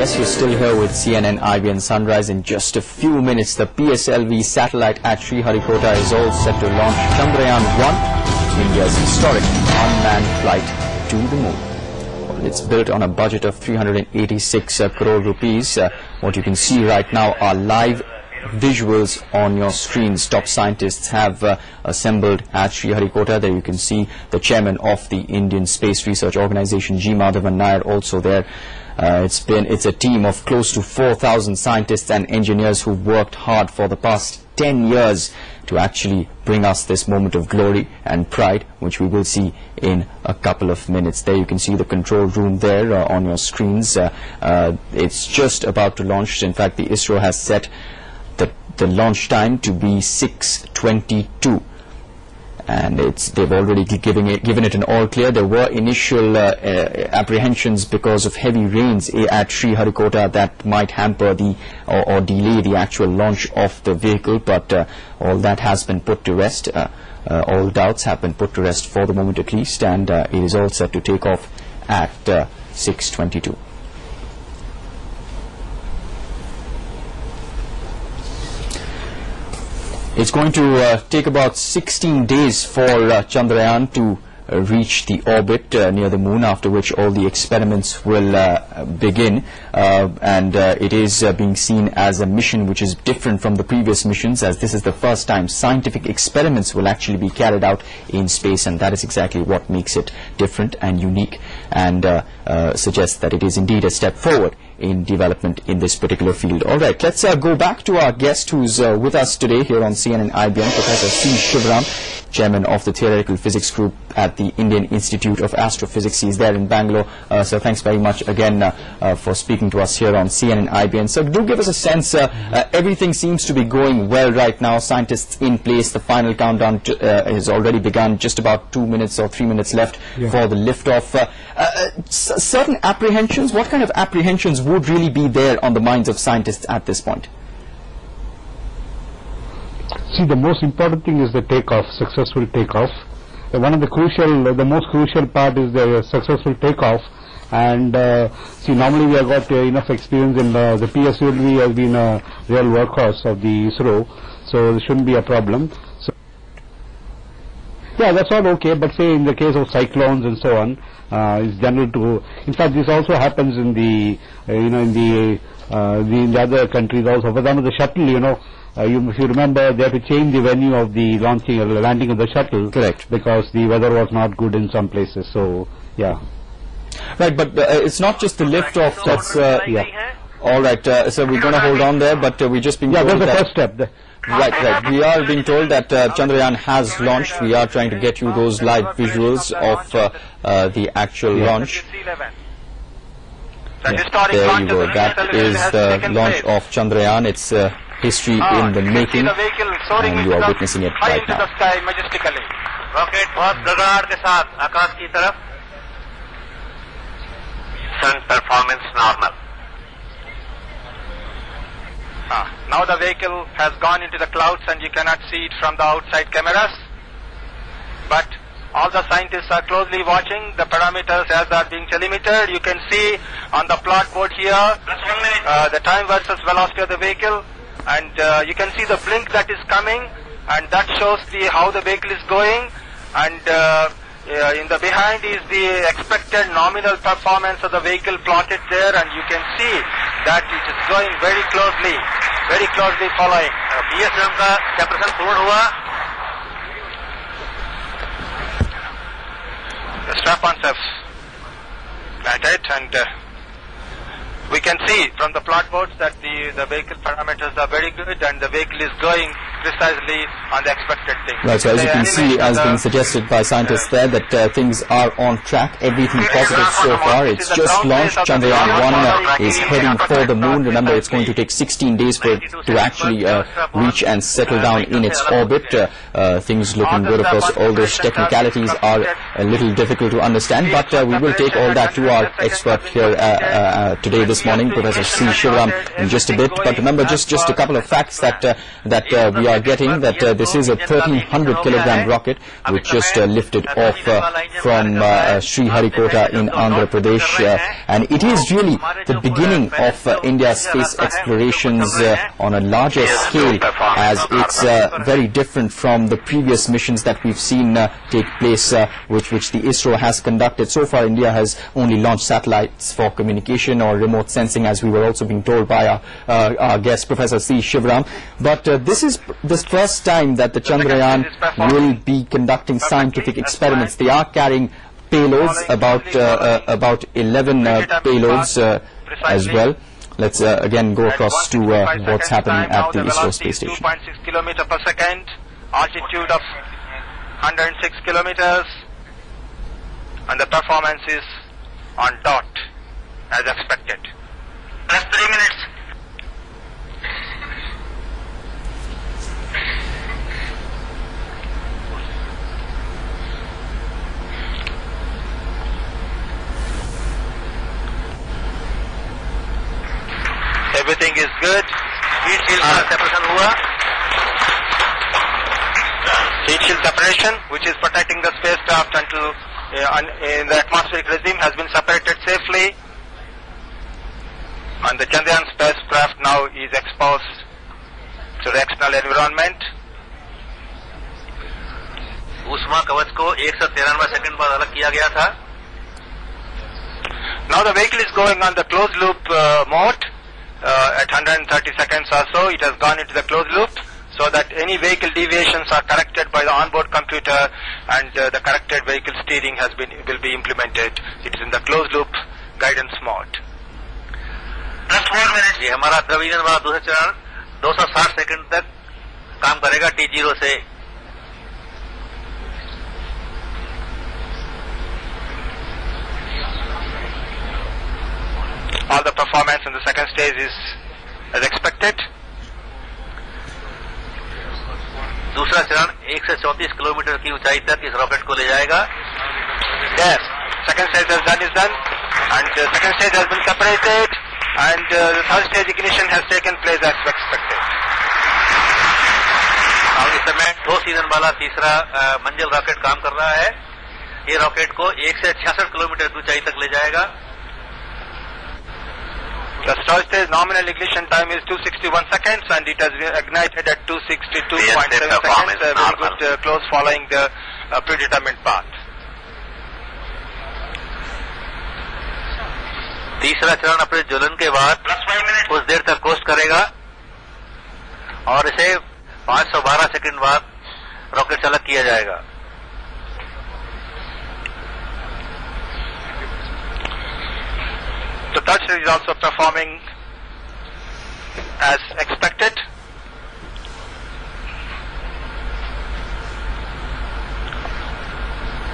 Yes, you're still here with CNN IBN Sunrise. In just a few minutes, the PSLV satellite at Sriharikota is all set to launch Chandrayaan-1, India's historic unmanned flight to the moon. It's built on a budget of 386 uh, crore rupees. Uh, what you can see right now are live visuals on your screens. Top scientists have uh, assembled at Sriharikota. There you can see the chairman of the Indian Space Research Organization, G. Madhavan Nair, also there. Uh, it's been it's a team of close to 4,000 scientists and engineers who've worked hard for the past 10 years to actually bring us this moment of glory and pride, which we will see in a couple of minutes. There you can see the control room there uh, on your screens. Uh, uh, it's just about to launch. In fact, the ISRO has set the, the launch time to be 622 and it's they've already giving it, given it an all clear. There were initial uh, uh, apprehensions because of heavy rains at Sriharikota that might hamper the or, or, delay the actual launch of the vehicle, but uh, all that has been put to rest. Uh, uh, all doubts have been put to rest for the moment at least, and uh, it is all set to take off at 6:22. It's going to uh, take about 16 days for uh, Chandrayaan to uh, reach the orbit uh, near the moon, after which all the experiments will uh, begin. And it is being seen as a mission which is different from the previous missions, as this is the first time scientific experiments will actually be carried out in space, and that is exactly what makes it different and unique, and suggests that it is indeed a step forward in development in this particular field. All right, let's uh, go back to our guest who's uh, with us today here on CNN IBN, Professor C. Shivaram, chairman of the Theoretical Physics Group at the Indian Institute of Astrophysics. He's there in Bangalore. Uh, so thanks very much again uh, uh, for speaking to us here on CNN IBN. So do give us a sense. Uh, everything seems to be going well right now. Scientists in place. The final countdown has already begun. Just about two minutes or three minutes left yeah. for the liftoff. certain apprehensions. What kind of apprehensions would really be there on the minds of scientists at this point? See, the most important thing is the takeoff, successful takeoff. one of the crucial, the most crucial part is the successful takeoff. And uh, see, normally we have got uh, enough experience in uh, the PSLV has been a real workhorse of the ISRO, so there shouldn't be a problem. So, yeah, that's all okay. But say in the case of cyclones and so on, uh, it's general to. In fact, this also happens in the, uh, you know, in the, uh, the in the other countries also. For example, the shuttle, you know, uh, you, if you remember, they had to change the venue of the launching or uh, landing of the shuttle. Correct. Because the weather was not good in some places. So, yeah. Right, but uh, it's not just the lift off that's, uh, yeah. All right, uh, so we're going to hold on there, but uh, we're just being yeah, told that's the first step. The right, right. We are being told that Chandrayaan has launched. We are trying to get you those live visuals of the actual yeah. launch. Yeah, there you go. That is the launch of Chandrayaan. It's history ah, in the making and you are witnessing it right now. Rocket बहुत गड़गड़ाहट के साथ आकाश की तरफ सन performance normal Now the vehicle has gone into the clouds and you cannot see it from the outside cameras. But all the scientists are closely watching the parameters as they are being telemetered. You can see on the plot board here uh, the time versus velocity of the vehicle and uh, you can see the blink that is coming and that shows the how the vehicle is going and uh, uh, in the behind is the expected nominal performance of the vehicle plotted there and you can see that it is going very closely very closely following BSM का separation पूर्ण हुआ strap on steps and uh, we can see from the plot boards that the, the vehicle parameters are very good and the vehicle is going precisely on the expected thing. Right, so as you can see, as being suggested by scientists there, that uh, things are on track, everything positive so far. It's just launched, Chandrayaan-1 uh, is heading for the moon. Remember, it's going to take 16 days for it to actually uh, reach and settle down in its orbit. Uh, uh, things looking good, of course, all those technicalities are a little difficult to understand, but uh, we will take all that to our expert here today, this morning, Professor C. Shivaram, in just a bit. But remember, just, just a couple of facts that, that we are getting, that this is a 1300 kilogram rocket which just uh, lifted off uh, from uh, uh, Sri Harikota in Andhra Pradesh. Uh, and it is really the beginning of uh, India's space explorations uh, on a larger scale as it's uh, very different from the previous missions that we've seen uh, take place uh, which, which the ISRO has conducted. So far India has only launched satellites for communication or remote sensing as we were also being told by our, uh, our guest Professor C. Shivram. But uh, this is the first time that the Chandrayaan will be conducting scientific experiments. They are carrying payloads, about uh, uh, about 11 uh, payloads uh, as well. Let's uh, again go across to uh, what's happening at the ISRO space station. 2.6 kilometer per second, altitude of 106 kilometers, and the performance is on dot as expected. Plus three minutes. Everything is good. Heat shield separation हुआ. Heat shield separation, which is protecting the spacecraft until uh, un- in the atmospheric regime, has been separated safely. And the Chandrayaan spacecraft now is exposed to the external environment. ऊष्मा कवच को एक सौ तिरानवे second बाद अलग किया गया था Now the vehicle is going on the closed loop uh, mode uh, at 130 seconds or so. It has gone into the closed loop so that any vehicle deviations are corrected by the onboard computer and uh, the corrected vehicle steering has been will be implemented. It is in the closed loop guidance mode. दस four minute ये हमारा द्रविजन वाला दूसरा चरण 260 second तक काम करेगा T zero से All the performance in the second stage is as expected. दूसरा चरण 134 किलोमीटर की ऊंचाई तक इस रॉकेट को ले जाएगा। Second stage is is done and second stage has been completed and third stage ignition has taken place as expected इस समय दो सीज़न वाला तीसरा uh, मंजिल रॉकेट काम कर रहा है। ये रॉकेट को एक से छियासठ किलोमीटर ऊंचाई तक ले जाएगा। The third stage nominal ignition time is 261 seconds, and it has been ignited at 262.7 seconds. Uh, very good, uh, close following the uh, predetermined path. तीसरा चरण अपने ज्वलन के बाद कुछ देर तक कोस्ट करेगा और इसे 512 सेकंड बाद रॉकेट चालक किया जाएगा The third stage is also performing as expected.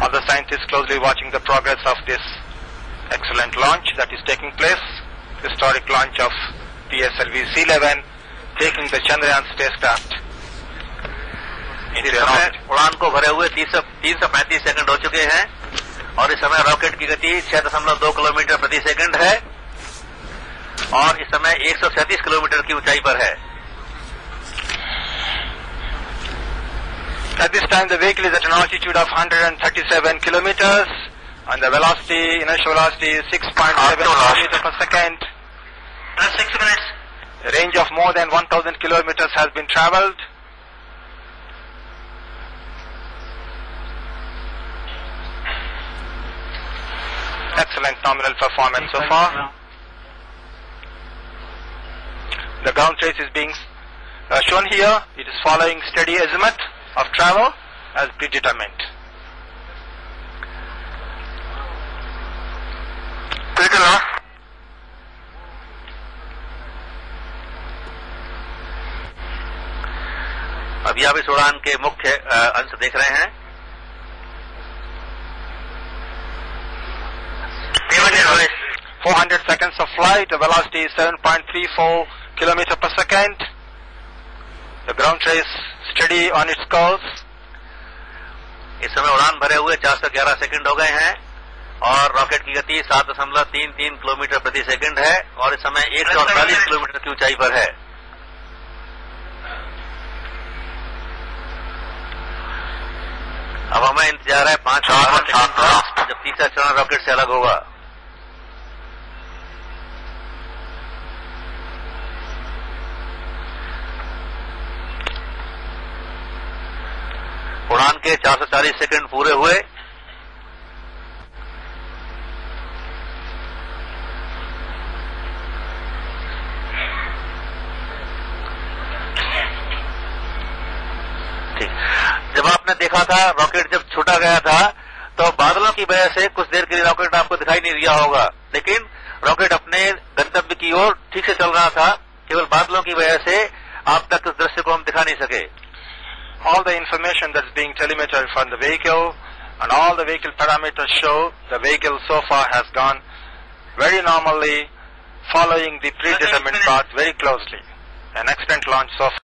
All the scientists closely watching the progress of this excellent launch that is taking place. Historic launch of PSLV C11 taking the Chandrayaan spacecraft into इस an समय orbit. उड़ान को भरे हुए तीन सौ तीन सौ पैंतीस सेकंड हो चुके हैं और इस समय रॉकेट की गति छह दशमलव दो किलोमीटर प्रति सेकंड है और इस समय एक सौ सैंतीस किलोमीटर की ऊंचाई पर है At this time, the vehicle is at an altitude of 137 kilometers, and the velocity, initial velocity is 6.7 kilometers per second. six minutes A range of more than 1,000 kilometers has been traveled. Excellent nominal performance so far. The ground trace is being uh, shown here. It is following steady azimuth of travel as predetermined. Critical loss. अभी आप इस उड़ान के मुख्य अ, अंश देख रहे हैं 400 seconds of flight, the velocity is 7.34 kilometer per second. The ground trace steady on its course. इस समय उड़ान भरे हुए चार सौ ग्यारह सेकेंड हो गए हैं और रॉकेट की गति सात दशमलव तीन तीन किलोमीटर प्रति सेकंड है और इस समय एक सौ अड़तालीस किलोमीटर की ऊंचाई पर है अब हमें इंतज़ार है पाँच बारह सेकंड का जब तीसरा चरण रॉकेट से अलग होगा उड़ान के 440 सेकंड पूरे हुए। जब आपने देखा था, रॉकेट जब छूटा गया था तो बादलों की वजह से कुछ देर के लिए रॉकेट आपको दिखाई नहीं दिया होगा। लेकिन रॉकेट अपने गंतव्य की ओर ठीक से चल रहा था, केवल बादलों की वजह से आप तक उस दृश्य को हम दिखा नहीं सके। All the information that's being telemetered from the vehicle and all the vehicle parameters show the vehicle so far has gone very normally following the predetermined path very closely. An excellent launch so far.